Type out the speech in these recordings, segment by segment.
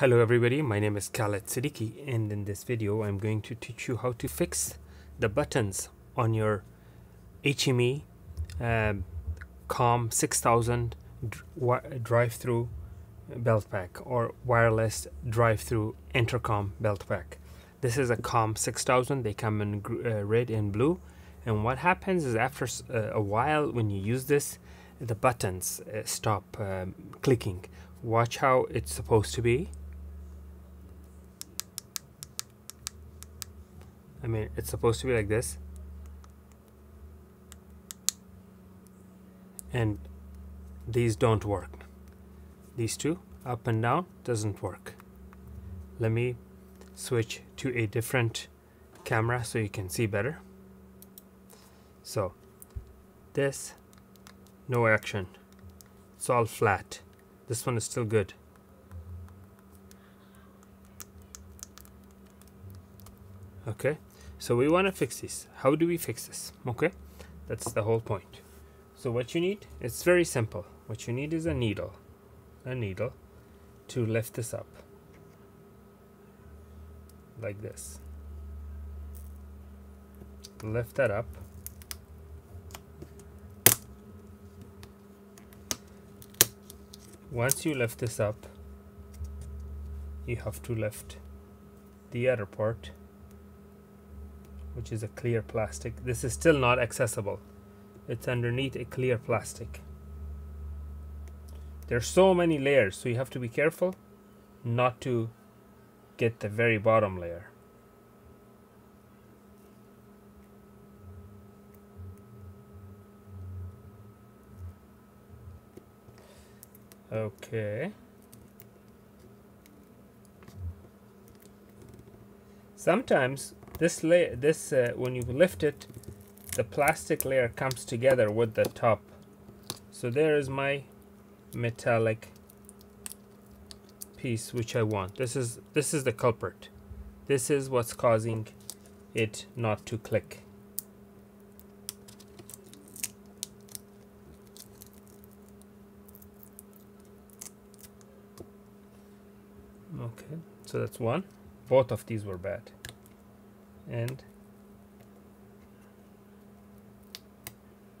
Hello everybody, my name is Khaled Siddiqui and in this video I'm going to teach you how to fix the buttons on your HME um, COM 6000 drive-through belt pack or wireless drive-through intercom belt pack. This is a COM 6000, they come in uh, red and blue. And what happens is after uh, a while when you use this the buttons uh, stop um, clicking. Watch how it's supposed to be I mean it's supposed to be like this. And these don't work. These two up and down doesn't work. Let me switch to a different camera so you can see better. So this no action. It's all flat. This one is still good. Okay so we want to fix this. How do we fix this? Okay? That's the whole point. So what you need it's very simple. What you need is a needle. A needle to lift this up. Like this. Lift that up. Once you lift this up you have to lift the other part which is a clear plastic. This is still not accessible. It's underneath a clear plastic. There's so many layers so you have to be careful not to get the very bottom layer. Okay. Sometimes this layer, this uh, when you lift it, the plastic layer comes together with the top. So there is my metallic piece which I want. This is this is the culprit. This is what's causing it not to click. okay so that's one both of these were bad and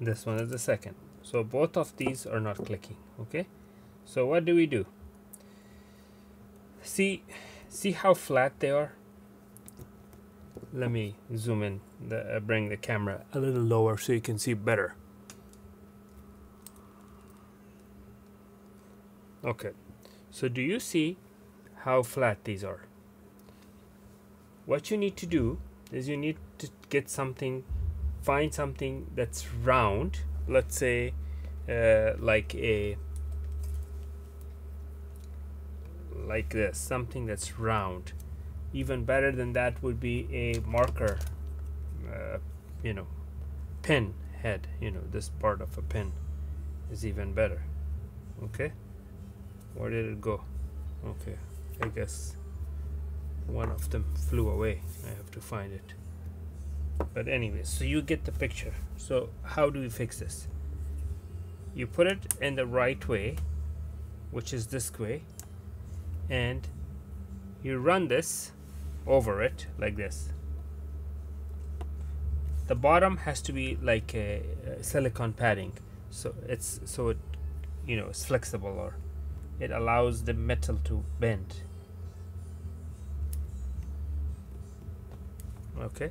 this one is the second. So both of these are not clicking okay? So what do we do? See see how flat they are? Let me zoom in the, uh, bring the camera a little lower so you can see better. Okay. So do you see how flat these are. What you need to do is you need to get something, find something that's round, let's say uh, like a like this, something that's round. Even better than that would be a marker, uh, you know, pin head, you know, this part of a pin is even better. Okay, where did it go? Okay, I guess one of them flew away. I have to find it. But anyways, so you get the picture. So how do we fix this? You put it in the right way, which is this way, and you run this over it like this. The bottom has to be like a, a silicone padding, so it's so it you know it's flexible or it allows the metal to bend okay.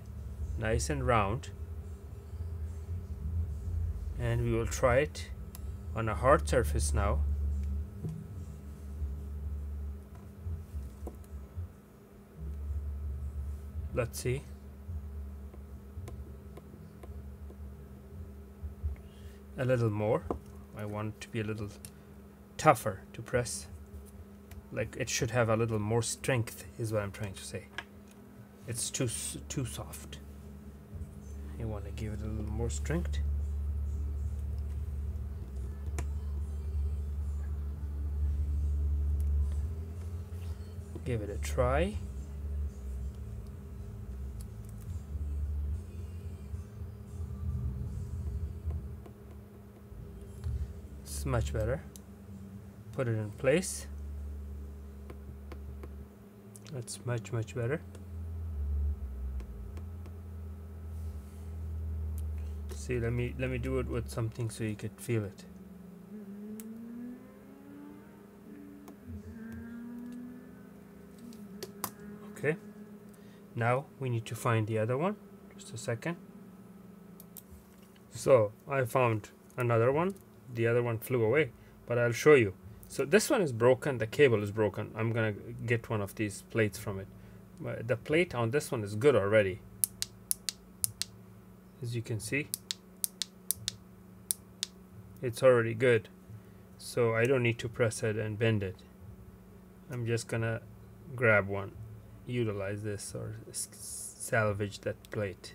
Nice and round. And we will try it on a hard surface now. Let's see. A little more. I want to be a little tougher to press. Like it should have a little more strength is what I'm trying to say it's too too soft. You want to give it a little more strength? Give it a try. It's much better. Put it in place. That's much much better see let me let me do it with something so you could feel it. Okay. Now we need to find the other one. Just a second. So I found another one. The other one flew away but I'll show you. So this one is broken. The cable is broken. I'm gonna get one of these plates from it. But the plate on this one is good already. As you can see it's already good. So I don't need to press it and bend it. I'm just gonna grab one. Utilize this or salvage that plate.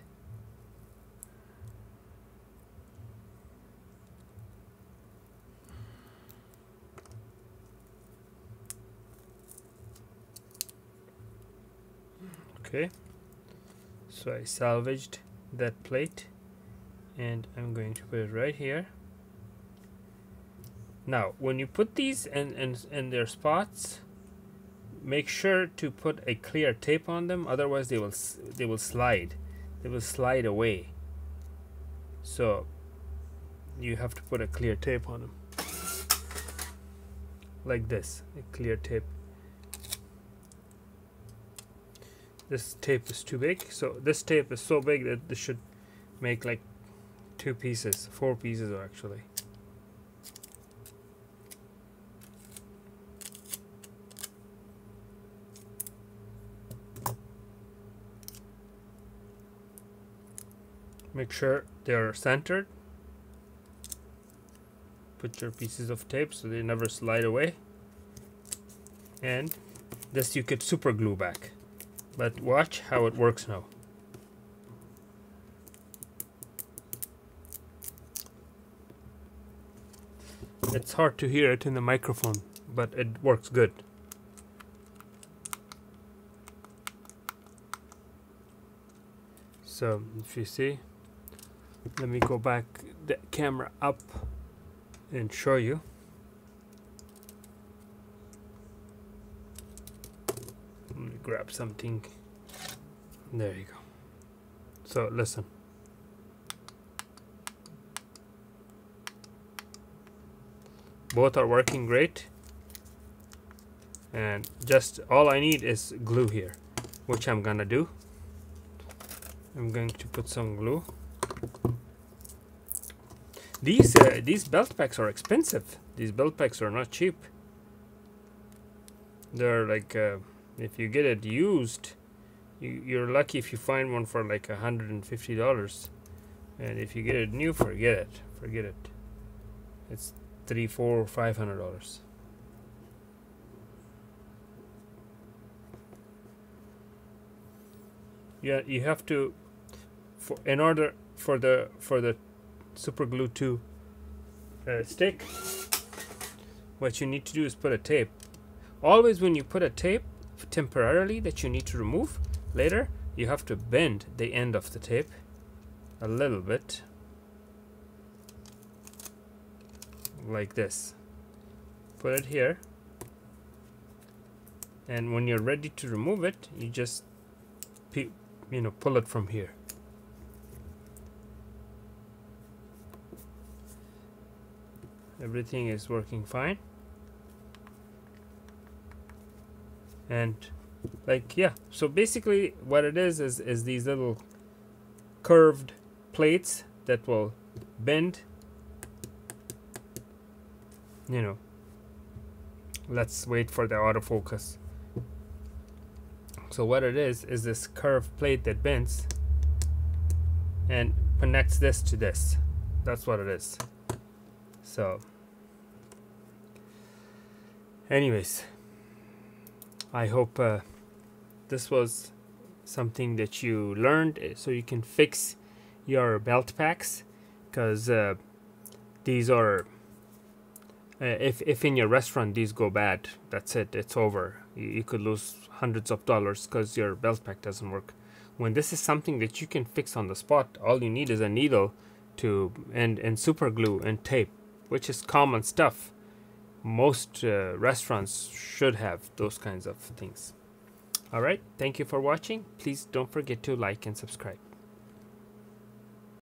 Okay. So I salvaged that plate and I'm going to put it right here now, when you put these in, in, in their spots, make sure to put a clear tape on them, otherwise they will they will slide. They will slide away. So you have to put a clear tape on them. Like this, a clear tape. This tape is too big, so this tape is so big that this should make like two pieces, four pieces actually. Make sure they're centered. Put your pieces of tape so they never slide away. And this you could super glue back. But watch how it works now. It's hard to hear it in the microphone but it works good. So if you see let me go back the camera up and show you. Let me grab something. There you go. So listen. Both are working great. And just all I need is glue here which I'm gonna do. I'm going to put some glue these uh, these belt packs are expensive. These belt packs are not cheap. They're like uh, if you get it used, you, you're lucky if you find one for like a hundred and fifty dollars, and if you get it new, forget it, forget it. It's three, four, five hundred dollars. Yeah, you have to, for in order for the for the super glue to uh, stick what you need to do is put a tape. Always when you put a tape temporarily that you need to remove later you have to bend the end of the tape a little bit like this. Put it here. And when you're ready to remove it you just you know pull it from here everything is working fine. And like yeah so basically what it is is is these little curved plates that will bend you know. Let's wait for the autofocus. So what it is is this curved plate that bends and connects this to this. That's what it is. So anyways I hope uh, this was something that you learned uh, so you can fix your belt packs because uh, these are uh, if, if in your restaurant these go bad that's it it's over. You, you could lose hundreds of dollars because your belt pack doesn't work. When this is something that you can fix on the spot all you need is a needle to and and super glue and tape which is common stuff most uh, restaurants should have those kinds of things Alright, thank you for watching. Please don't forget to like and subscribe.